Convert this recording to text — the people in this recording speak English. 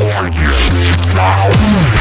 warn you now.